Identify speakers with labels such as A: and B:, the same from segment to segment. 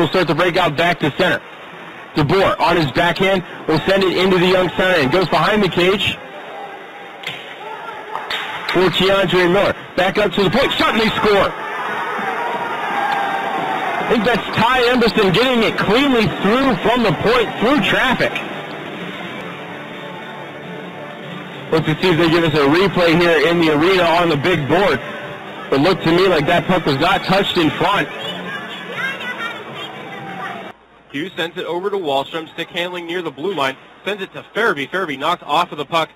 A: will start to break out back to center. DeBoer on his backhand will send it into the young center and goes behind the cage for K'Andre Miller. Back up to the point. Shot and they score. I think that's Ty Emberson getting it cleanly through from the point through traffic. Let's see if they give us a replay here in the arena on the big board. It looked to me like that puck was not touched in front.
B: Hughes sends it over to Wahlstrom, stick handling near the blue line, sends it to Farabee. Farabee knocked off of the puck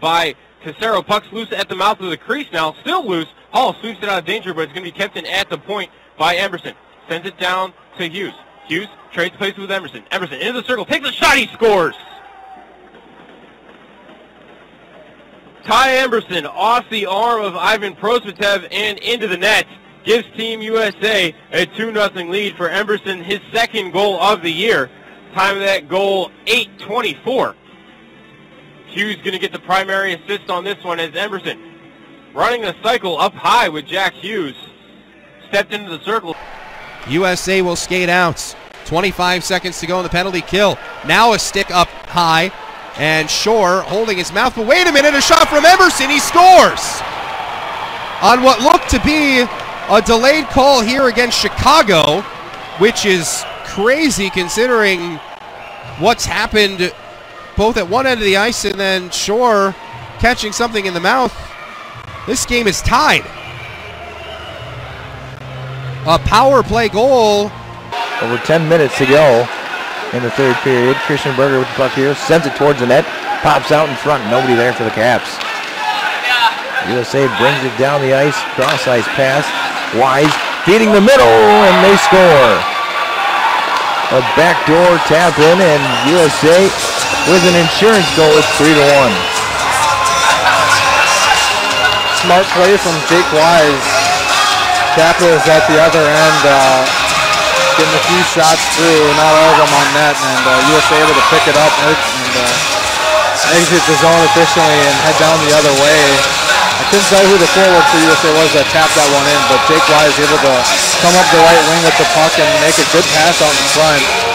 B: by Casero. Puck's loose at the mouth of the crease now, still loose. Hall sweeps it out of danger, but it's going to be kept in at the point by Emberson. Sends it down to Hughes. Hughes trades places with Emberson. Emberson into the circle, takes a shot, he scores! Ty Emberson off the arm of Ivan Prosvetov and into the net gives Team USA a 2-0 lead for Emberson, his second goal of the year. Time of that goal, 8.24. Hughes going to get the primary assist on this one as Emberson running the cycle up high with Jack Hughes. Stepped into the circle.
C: USA will skate out. 25 seconds to go in the penalty kill. Now a stick up high. And Shore holding his mouth. But wait a minute, a shot from Emberson. He scores! On what looked to be a delayed call here against Chicago, which is crazy considering what's happened both at one end of the ice and then Shore catching something in the mouth. This game is tied. A power play goal.
D: Over 10 minutes to go in the third period. Christian Berger with the puck here, sends it towards the net, pops out in front, nobody there for the Caps. USA brings it down the ice, cross ice pass, Wise feeding the middle, and they score. A backdoor tap in, and USA with an insurance goal it's 3 to 1.
E: Smart play from Jake Wise. Capitals at the other end. Uh, getting a few shots through, not all of them on net, and uh, USA able to pick it up and uh, exit the zone efficiently and head down the other way. I couldn't tell who the forward for USA was that tapped that one in, but Jake Wise able to come up the right wing with the puck and make a good pass out in front.